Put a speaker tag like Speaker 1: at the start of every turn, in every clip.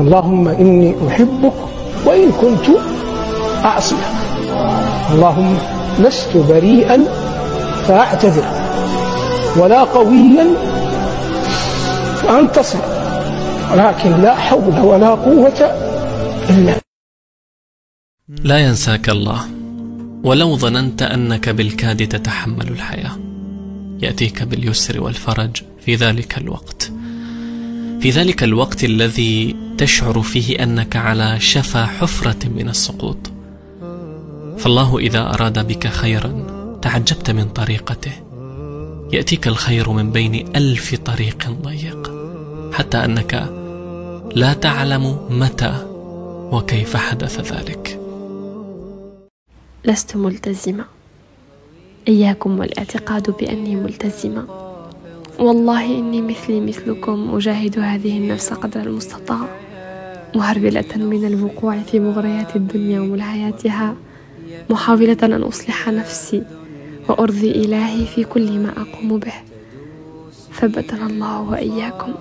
Speaker 1: اللهم إني أحبك وإن كنت أعصيك. اللهم لست بريئا فأعتذر ولا قويا فأنتصر ولكن لا حول ولا قوة إلا
Speaker 2: لا ينساك الله ولو ظننت أنك بالكاد تتحمل الحياة يأتيك باليسر والفرج في ذلك الوقت. في ذلك الوقت الذي تشعر فيه أنك على شفا حفرة من السقوط. فالله إذا أراد بك خيرا تعجبت من طريقته. يأتيك الخير من بين ألف طريق ضيق حتى أنك لا تعلم متى وكيف حدث ذلك.
Speaker 3: لست ملتزمة. إياكم والاعتقاد بأني ملتزمة. والله إني مثلي مثلكم أجاهد هذه النفس قدر المستطاع. مهرولة من الوقوع في مغريات الدنيا وملهياتها محاولة أن أصلح نفسي وأرضي إلهي في كل ما أقوم به. ثبتنا الله وإياكم.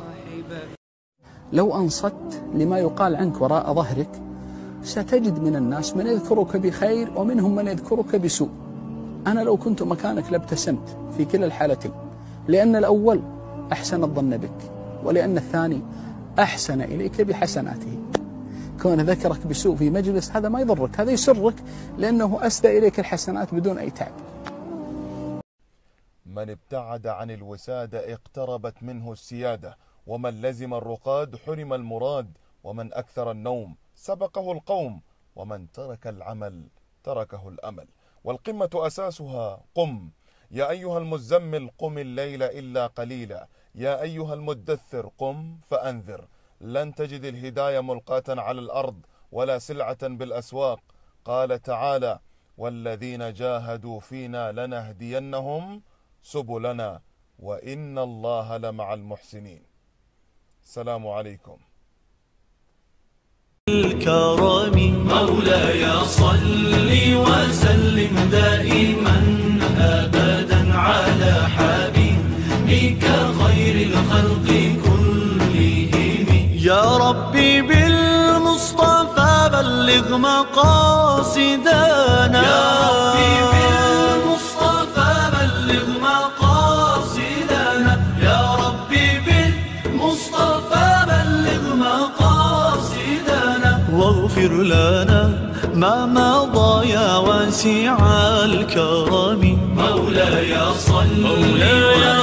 Speaker 4: لو أنصت لما يقال عنك وراء ظهرك ستجد من الناس من يذكرك بخير ومنهم من يذكرك بسوء. أنا لو كنت مكانك لابتسمت في كلا الحالتين لأن الأول أحسن الظن بك ولأن الثاني أحسن إليك بحسناته. كون ذكرك بسوء في مجلس هذا ما يضرك هذا يسرك لأنه أسدى إليك الحسنات بدون أي تعب.
Speaker 5: من ابتعد عن الوسادة اقتربت منه السيادة ومن لزم الرقاد حرم المراد ومن أكثر النوم سبقه القوم ومن ترك العمل تركه الأمل. والقمة أساسها قم. يا أيها المزمل قم الليل إلا قليلا يا أيها المدثر قم فأنذر. لن تجد الهداية ملقاة على الأرض ولا سلعة بالأسواق. قال تعالى والذين جاهدوا فينا لنهدينهم سبلنا وإن الله لمع المحسنين. السلام عليكم.
Speaker 6: الكرم مولاي صل وسلم دائما ابدا على حبيبك خير الخلق كلهم. يا ربي بالمصطفى بلغ مقاصدنا. يا ربي بالمصطفى بلغ مقاصدنا. يا ربي بالمصطفى بلغ مقاصدنا. واغفر لنا ما مضى يا واسع الكرم. مولاي صل مولاي